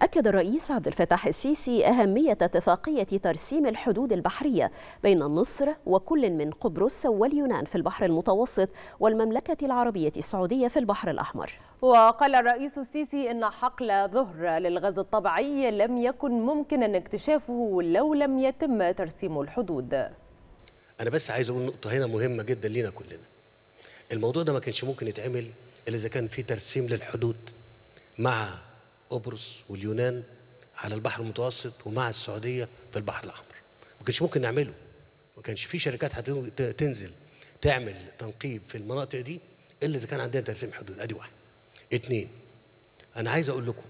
أكد الرئيس عبد الفتاح السيسي أهمية اتفاقية ترسيم الحدود البحرية بين مصر وكل من قبرص واليونان في البحر المتوسط والمملكة العربية السعودية في البحر الأحمر. وقال الرئيس السيسي إن حقل ظهر للغاز الطبيعي لم يكن ممكنا اكتشافه لو لم يتم ترسيم الحدود. أنا بس عايز أقول نقطة هنا مهمة جدا لينا كلنا. الموضوع ده ما كانش ممكن يتعمل إلا إذا كان في ترسيم للحدود مع قبرص واليونان على البحر المتوسط ومع السعودية في البحر الأحمر. ما كانش ممكن نعمله. ما كانش في شركات هتنزل تعمل تنقيب في المناطق دي إلا إذا كان عندنا ترسيم حدود. أدي واحد. اتنين أنا عايز أقول لكم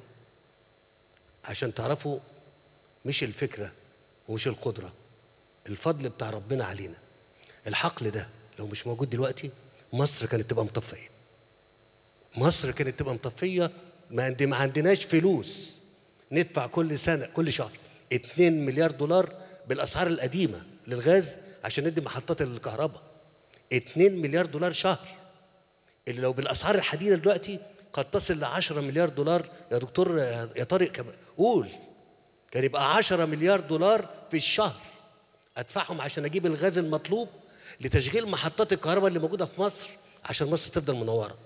عشان تعرفوا مش الفكرة ومش القدرة الفضل بتاع ربنا علينا. الحقل ده لو مش موجود دلوقتي مصر كانت تبقى مطفية. مصر كانت تبقى مطفية ما ما عندناش فلوس. ندفع كل سنة كل شهر 2 مليار دولار بالأسعار القديمة للغاز عشان ندي محطات الكهرباء. 2 مليار دولار شهر. اللي لو بالأسعار الحديثه دلوقتي قد تصل ل 10 مليار دولار. يا دكتور يا طارق قول. كان يبقى 10 مليار دولار في الشهر أدفعهم عشان أجيب الغاز المطلوب لتشغيل محطات الكهرباء اللي موجودة في مصر عشان مصر تفضل منورة.